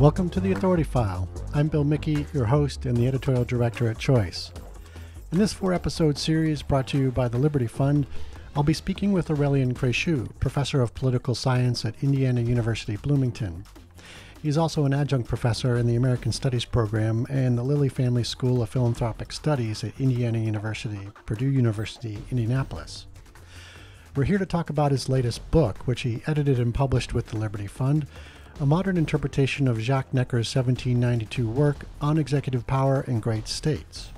Welcome to the Authority File. I'm Bill Mickey, your host and the editorial director at Choice. In this four episode series brought to you by the Liberty Fund, I'll be speaking with Aurelian Craiutu, professor of political science at Indiana University Bloomington. He's also an adjunct professor in the American Studies program and the Lilly Family School of Philanthropic Studies at Indiana University, Purdue University, Indianapolis. We're here to talk about his latest book, which he edited and published with the Liberty Fund, a modern interpretation of Jacques Necker's 1792 work on executive power in great states.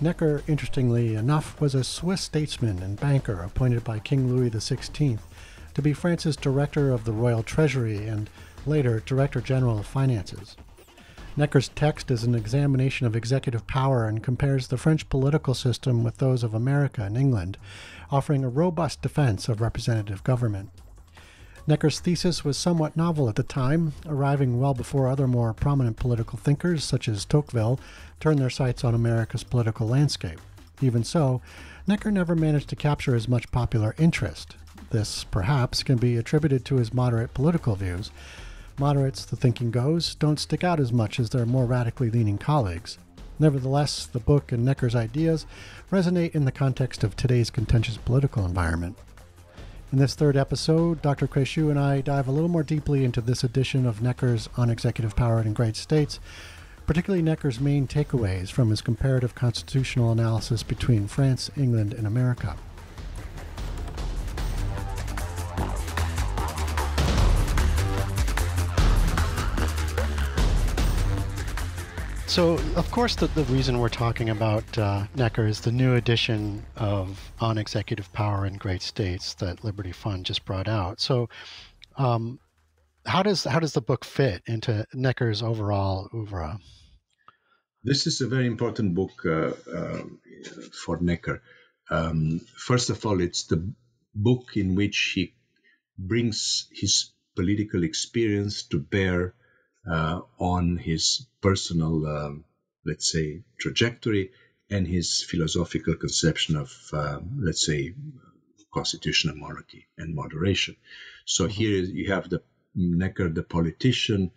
Necker, interestingly enough, was a Swiss statesman and banker appointed by King Louis XVI to be France's director of the royal treasury and later director general of finances. Necker's text is an examination of executive power and compares the French political system with those of America and England, offering a robust defense of representative government. Necker's thesis was somewhat novel at the time, arriving well before other more prominent political thinkers, such as Tocqueville, turned their sights on America's political landscape. Even so, Necker never managed to capture as much popular interest. This, perhaps, can be attributed to his moderate political views. Moderates, the thinking goes, don't stick out as much as their more radically leaning colleagues. Nevertheless, the book and Necker's ideas resonate in the context of today's contentious political environment. In this third episode, Dr. Craiutu and I dive a little more deeply into this edition of Necker's On Executive Power in Great States, particularly Necker's main takeaways from his comparative constitutional analysis between France, England, and America. So, of course, the, the reason we're talking about uh, Necker is the new edition of On Executive Power in Great States that Liberty Fund just brought out. So, um, how does how does the book fit into Necker's overall oeuvre? This is a very important book uh, uh, for Necker. Um, first of all, it's the book in which he brings his political experience to bear on his personal, um, let's say, trajectory and his philosophical conception of, um, let's say, constitutional monarchy and moderation. So mm-hmm. here you have the Necker, the politician,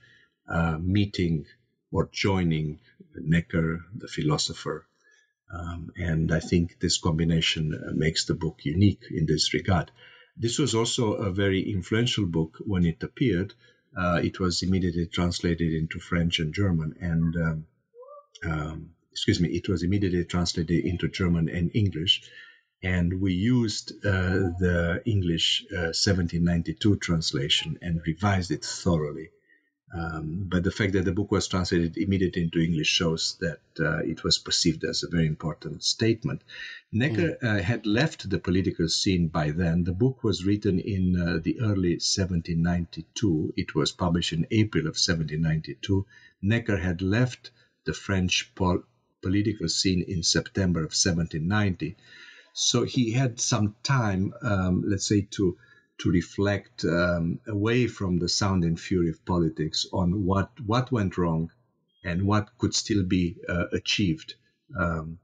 uh, meeting or joining Necker, the philosopher. Um, and I think this combination uh, makes the book unique in this regard. This was also a very influential book when it appeared uh, it was immediately translated into French and German, and um, um, excuse me, it was immediately translated into German and English. And we used uh, the English uh, 1792 translation and revised it thoroughly. Um, but the fact that the book was translated immediately into English shows that uh, it was perceived as a very important statement. Necker mm. uh, had left the political scene by then. The book was written in uh, the early 1792. It was published in April of 1792. Necker had left the French pol- political scene in September of 1790. So he had some time, um, let's say, to to reflect um, away from the sound and fury of politics on what what went wrong and what could still be uh, achieved. Um,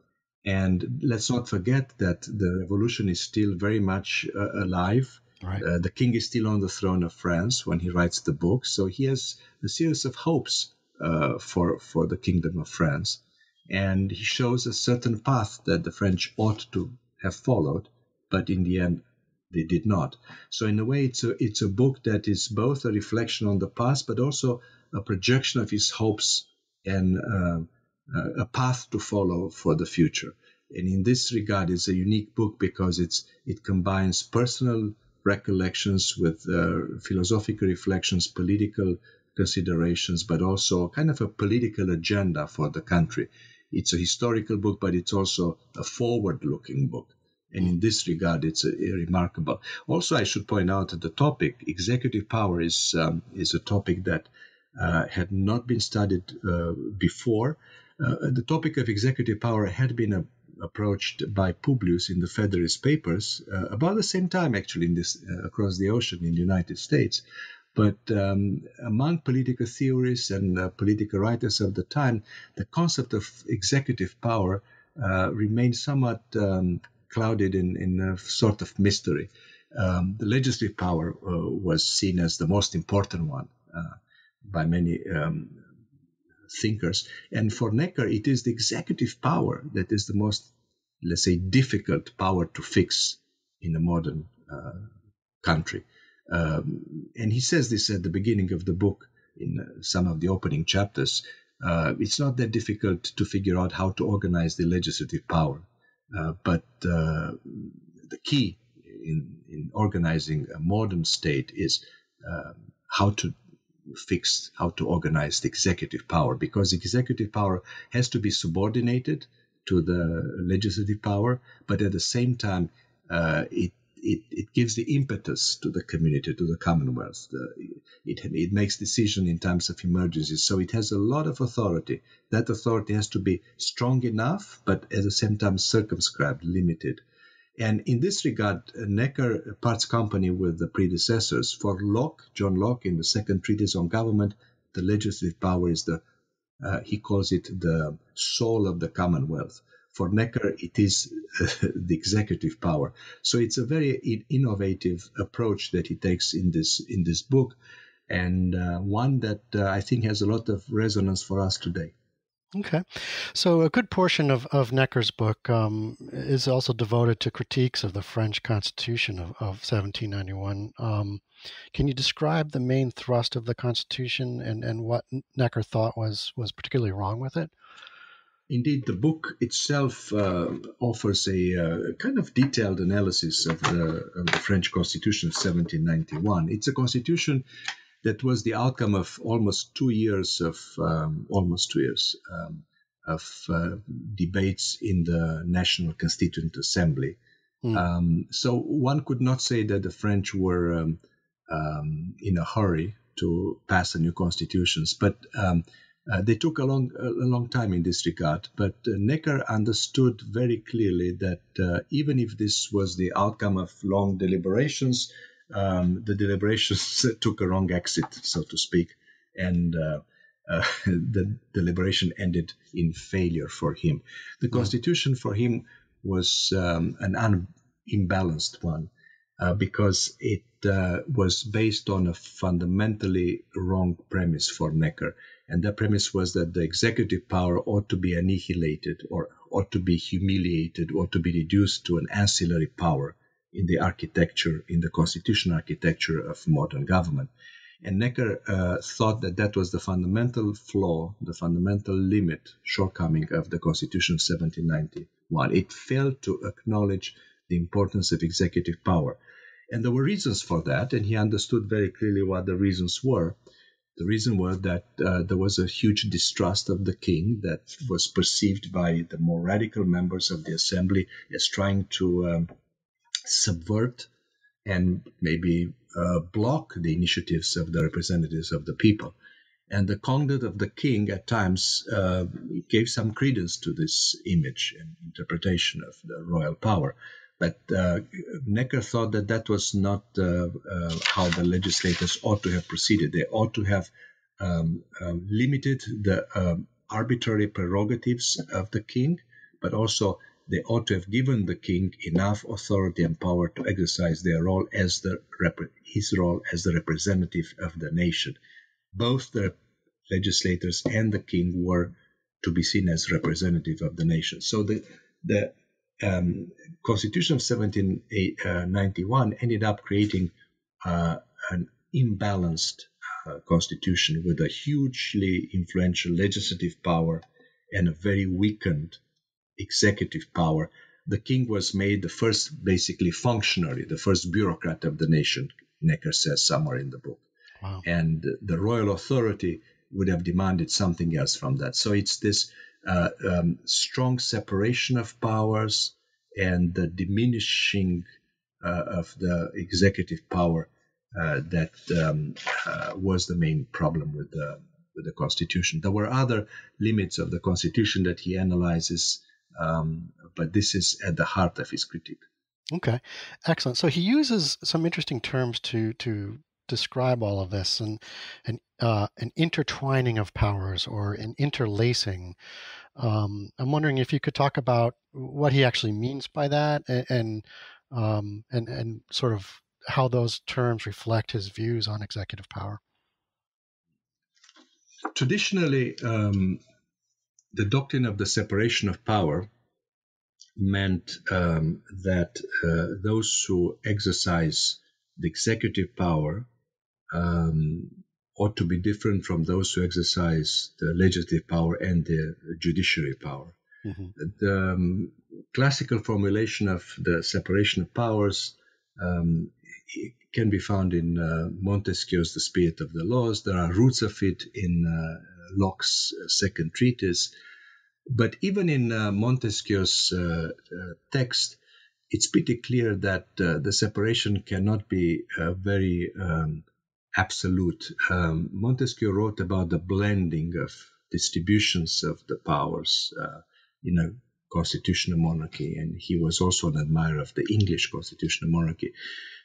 and let's not forget that the revolution is still very much uh, alive. Right. Uh, the king is still on the throne of France when he writes the book, so he has a series of hopes uh, for for the kingdom of France, and he shows a certain path that the French ought to have followed, but in the end they did not. So in a way, it's a it's a book that is both a reflection on the past, but also a projection of his hopes and uh, a path to follow for the future. And in this regard, it's a unique book because it's it combines personal recollections with uh, philosophical reflections, political considerations, but also kind of a political agenda for the country. It's a historical book, but it's also a forward-looking book. And in this regard, it's a, a remarkable. Also, I should point out that the topic, executive power, is um, is a topic that uh, had not been studied uh, before. Uh, the topic of executive power had been uh, approached by Publius in the Federalist Papers uh, about the same time, actually, in this uh, across the ocean in the United States. But um, among political theorists and political writers of the time, the concept of executive power remained somewhat um, clouded in, in a sort of mystery. Um, the legislative power uh, was seen as the most important one. Uh, by many um, thinkers. And for Necker, it is the executive power that is the most, let's say, difficult power to fix in a modern uh, country. Um, and he says this at the beginning of the book in uh, some of the opening chapters. Uh, it's not that difficult to figure out how to organize the legislative power, but uh, the key in, in organizing a modern state is um, how to fix how to organize the executive power because executive power has to be subordinated to the legislative power, but at the same time, uh, it, it, it gives the impetus to the community, to the Commonwealth. The, it, it makes decision in times of emergencies. So it has a lot of authority. That authority has to be strong enough, but at the same time circumscribed, limited. And in this regard, Necker parts company with the predecessors. For Locke, John Locke, in the second treatise on government, the legislative power is the, uh, he calls it the soul of the Commonwealth. For Necker, it is uh, the executive power. So it's a very innovative approach that he takes in this in this book, and uh, one that uh, I think has a lot of resonance for us today. Okay. So a good portion of, of Necker's book um, is also devoted to critiques of the French Constitution of, of 1791. Um, can you describe the main thrust of the Constitution and, and what Necker thought was, was particularly wrong with it? Indeed, the book itself uh, offers a uh, kind of detailed analysis of the, of the French Constitution of 1791. It's a constitution that was the outcome of almost two years of um, almost two years um, of uh, debates in the National Constituent Assembly. Mm. Um, so one could not say that the French were um, um, in a hurry to pass a new constitutions, but um, uh, they took a long, a long time in this regard. But uh, Necker understood very clearly that uh, even if this was the outcome of long deliberations, um, the deliberations took a wrong exit, so to speak, and uh, uh, the deliberation ended in failure for him. The mm. constitution for him was um, an unimbalanced one uh, because it uh, was based on a fundamentally wrong premise for Necker. And that premise was that the executive power ought to be annihilated or ought to be humiliated, or to be reduced to an ancillary power in the architecture, in the constitutional architecture of modern government. And Necker uh, thought that that was the fundamental flaw, the fundamental limit, shortcoming of the Constitution of 1791. It failed to acknowledge the importance of executive power. And there were reasons for that, and he understood very clearly what the reasons were. The reason was that uh, there was a huge distrust of the king that was perceived by the more radical members of the assembly as trying to um, subvert and maybe uh, block the initiatives of the representatives of the people. And the conduct of the king at times uh, gave some credence to this image and interpretation of the royal power. But uh, Necker thought that that was not uh, uh, how the legislators ought to have proceeded. They ought to have um, um, limited the um, arbitrary prerogatives of the king, but also they ought to have given the king enough authority and power to exercise their role as the his role as the representative of the nation. Both the legislators and the king were to be seen as representative of the nation. So the the um, Constitution of 1791 ended up creating uh, an imbalanced uh, constitution with a hugely influential legislative power and a very weakened executive power, the king was made the first basically functionary, the first bureaucrat of the nation, Necker says somewhere in the book. Wow. And the royal authority would have demanded something else from that. So it's this uh, um, strong separation of powers and the diminishing uh, of the executive power uh, that um, uh, was the main problem with the with the constitution. There were other limits of the constitution that he analyzes um, but this is at the heart of his critique. Okay, excellent. So he uses some interesting terms to to describe all of this, and and uh, an intertwining of powers or an interlacing. Um, I'm wondering if you could talk about what he actually means by that, and and, um, and and sort of how those terms reflect his views on executive power. traditionally, um, the doctrine of the separation of power meant um, that uh, those who exercise the executive power um, ought to be different from those who exercise the legislative power and the judiciary power. Mm-hmm. The um, classical formulation of the separation of powers um, can be found in uh, Montesquieu's The Spirit of the Laws. There are roots of it in uh, Locke's uh, second treatise. But even in uh, Montesquieu's uh, uh, text, it's pretty clear that the separation cannot be very um, absolute. Um, Montesquieu wrote about the blending of distributions of the powers in a constitutional monarchy, and he was also an admirer of the English constitutional monarchy.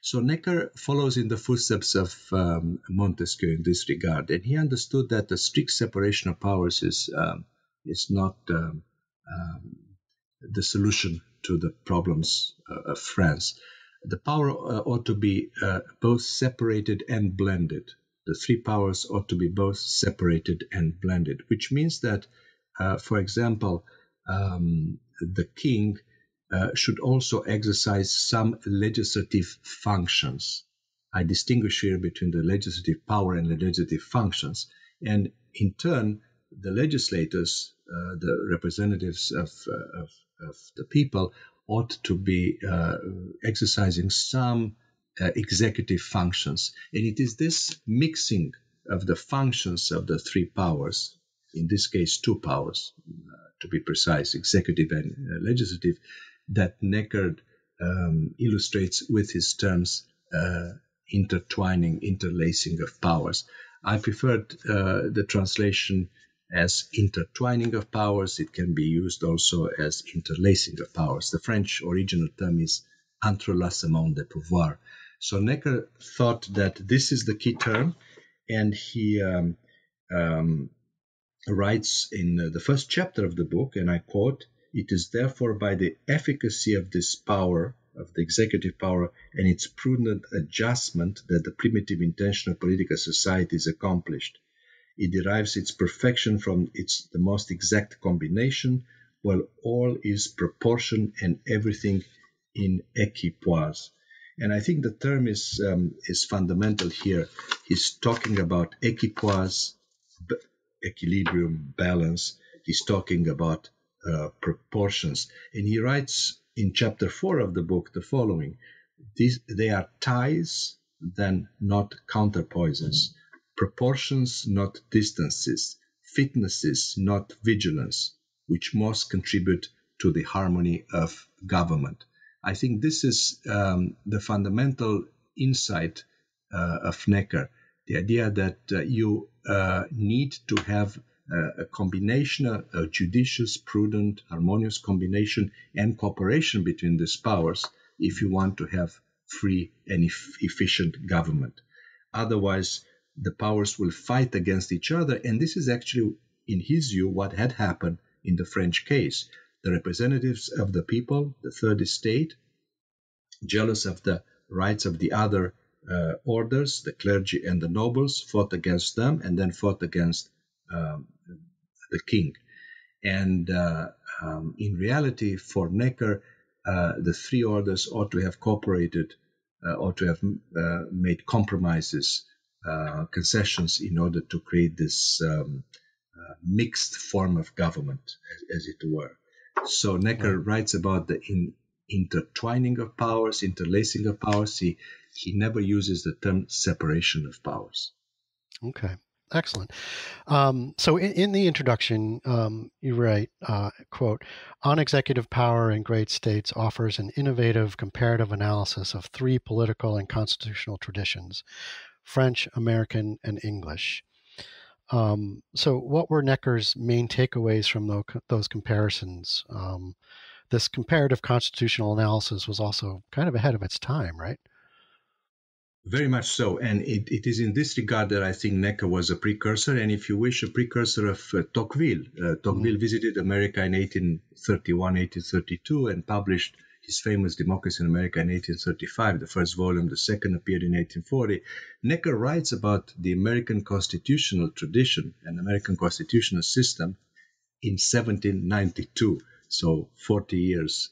So Necker follows in the footsteps of um, Montesquieu in this regard, and he understood that the strict separation of powers is um, is not um, um the solution to the problems uh, of France. The power uh, ought to be uh, both separated and blended. The three powers ought to be both separated and blended, which means that, uh, for example, um, the king should also exercise some legislative functions. I distinguish here between the legislative power and the legislative functions. And in turn, the legislators, uh, the representatives of, uh, of, of, the people, ought to be uh, exercising some uh, executive functions. And it is this mixing of the functions of the three powers, in this case, two powers, uh, to be precise, executive and uh, legislative, that Necker um, illustrates with his terms uh, intertwining, interlacing of powers. I preferred uh, the translation as intertwining of powers. It can be used also as interlacing of powers. The French original term is entrelacement de pouvoir. So Necker thought that this is the key term, and he um, um, writes in the first chapter of the book, and I quote, It is therefore by the efficacy of this power, of the executive power, and its prudent adjustment that the primitive intention of political society is accomplished. It derives its perfection from its the most exact combination, while all is proportion and everything in equipoise. And I think the term is um, is fundamental here. He's talking about equipoise, equilibrium, balance. He's talking about uh, proportions. And he writes in chapter 4 of the book the following These, They are ties, then not counterpoises, proportions, not distances, fitnesses, not vigilance, which most contribute to the harmony of government. I think this is um, the fundamental insight uh, of Necker the idea that uh, you uh, need to have uh, a combination, a, judicious, prudent, harmonious combination and cooperation between these powers if you want to have free and e- efficient government. Otherwise, the powers will fight against each other, and this is actually, in his view, what had happened in the French case. The representatives of the people, the third estate, jealous of the rights of the other uh, orders, the clergy and the nobles, fought against them and then fought against um, the king. And uh, um, in reality, for Necker, uh, the three orders ought to have cooperated, uh, ought to have uh, made compromises, concessions in order to create this um, mixed form of government, as, as, it were. So Necker writes about the in, intertwining of powers, interlacing of powers. He he never uses the term separation of powers. Okay. Excellent. Um, so, in, in, the introduction, um, you write, uh, "quote On executive power in great states offers an innovative comparative analysis of three political and constitutional traditions: French, American, and English." Um, so, what were Necker's main takeaways from those, those comparisons? Um, this comparative constitutional analysis was also kind of ahead of its time, right? Very much so. And it, it is in this regard that I think Necker was a precursor, and if you wish, a precursor of uh, Tocqueville. Uh, Tocqueville mm visited America in 1831, 1832, and published his famous Democracy in America in 1835, the first volume, the second appeared in 1840, Necker writes about the American constitutional tradition and American constitutional system in 1792, so 40 years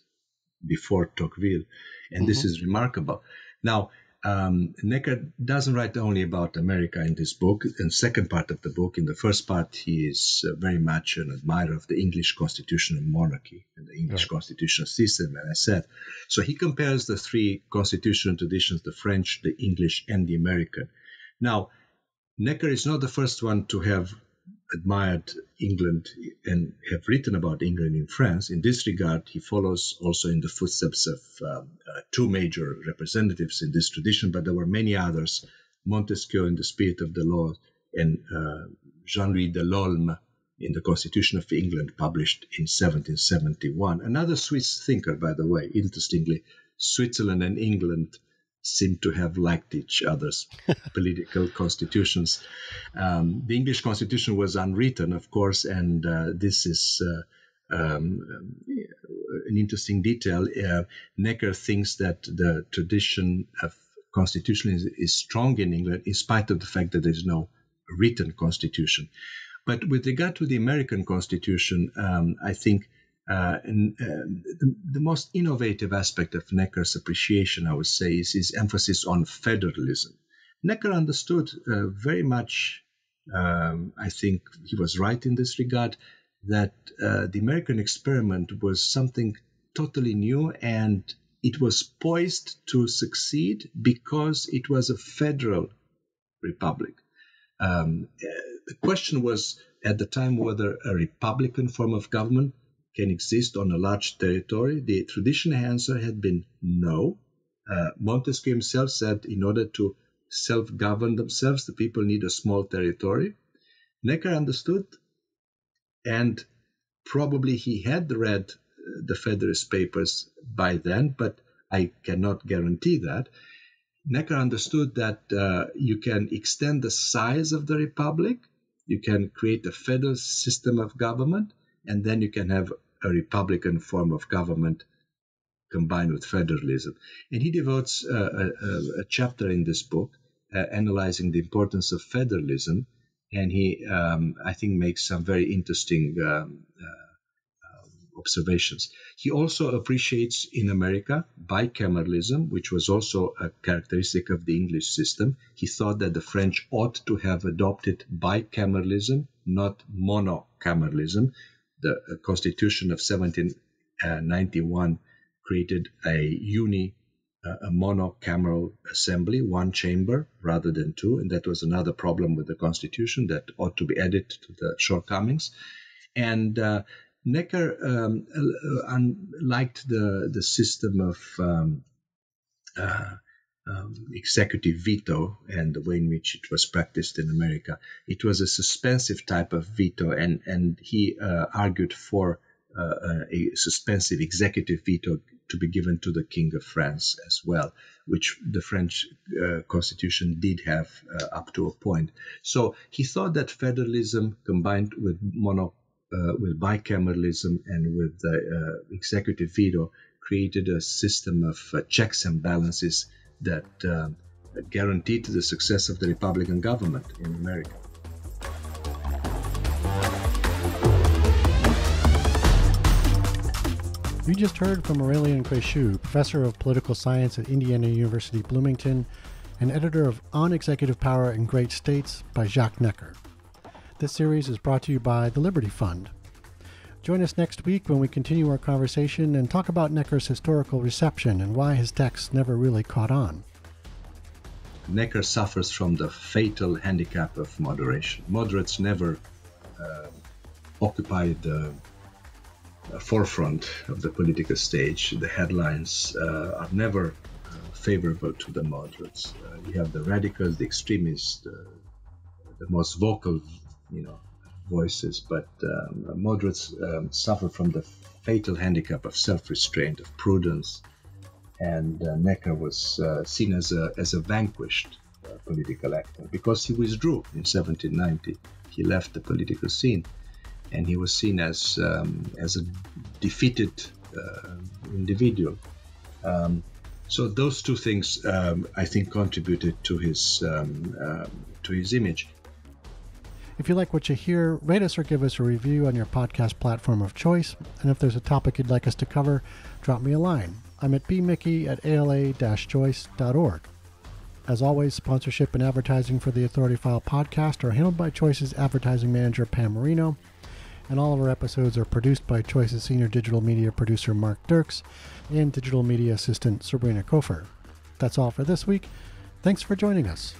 before Tocqueville. And mm-hmm. this is remarkable. Now, um, Necker doesn't write only about America in this book. In the second part of the book, in the first part, he is uh, very much an admirer of the English constitutional monarchy and the English right. constitutional system, as I said. So he compares the three constitutional traditions the French, the English, and the American. Now, Necker is not the first one to have admired England and have written about England in France. In this regard, he follows also in the footsteps of um, uh, two major representatives in this tradition, but there were many others Montesquieu in The Spirit of the Law and uh, Jean Louis de Lolme in the Constitution of England, published in 1771. Another Swiss thinker, by the way, interestingly, Switzerland and England seem to have liked each other's political constitutions. Um, the English constitution was unwritten, of course, and uh, this is uh, um, an interesting detail. Uh, Necker thinks that the tradition of constitution is, is, strong in England, in spite of the fact that there's no written constitution. But with regard to the American constitution, um, I think uh, and uh, the, the, most innovative aspect of Necker's appreciation, I would say, is his emphasis on federalism. Necker understood uh, very much, um, I think he was right in this regard, that uh, the American experiment was something totally new and it was poised to succeed because it was a federal republic. Um, uh, the question was at the time whether a republican form of government can exist on a large territory? The traditional answer had been no. Uh, Montesquieu himself said in order to self govern themselves, the people need a small territory. Necker understood, and probably he had read uh, the Federalist Papers by then, but I cannot guarantee that. Necker understood that uh, you can extend the size of the republic, you can create a federal system of government, and then you can have a republican form of government combined with federalism. And he devotes a, a, a chapter in this book uh, analyzing the importance of federalism, and he, um, I think, makes some very interesting um, uh, observations. He also appreciates in America bicameralism, which was also a characteristic of the English system. He thought that the French ought to have adopted bicameralism, not monocameralism, the uh, Constitution of 1791 created a uni, uh, a monocameral assembly, one chamber rather than two, and that was another problem with the Constitution that ought to be added to the shortcomings. And uh, Necker um, uh, liked the the system of um, uh, um, executive veto and the way in which it was practiced in America. It was a suspensive type of veto, and and he uh, argued for uh, a suspensive executive veto to be given to the King of France as well, which the French uh, constitution did have uh, up to a point. So he thought that federalism combined with mono uh, with bicameralism and with the uh, executive veto created a system of checks and balances that uh, guaranteed the success of the Republican government in America. You just heard from Aurelian Craiutu, professor of political science at Indiana University Bloomington and editor of On Executive Power in Great States by Jacques Necker. This series is brought to you by the Liberty Fund. Join us next week when we continue our conversation and talk about Necker's historical reception and why his texts never really caught on. Necker suffers from the fatal handicap of moderation. Moderates never uh, occupied the forefront of the political stage. The headlines uh, are never uh, favorable to the moderates. Uh, you have the radicals, the extremists, the most vocal, you know, voices, but um, moderates um, suffer from the fatal handicap of self-restraint, of prudence, and uh, Necker was uh, seen as a, as a vanquished uh, political actor because he withdrew in 1790. He left the political scene, and he was seen as um, as a defeated uh, individual. Um, so those two things, um, I think, contributed to his um, to his image. If you like what you hear, rate us or give us a review on your podcast platform of choice. And if there's a topic you'd like us to cover, drop me a line. I'm at bmickey at ala-choice.org. As always, sponsorship and advertising for the Authority File podcast are handled by Choice's advertising manager, Pam Marino, and all of our episodes are produced by Choice's senior digital media producer, Mark Dirks, and digital media assistant, Sabrina Kofer. That's all for this week. Thanks for joining us.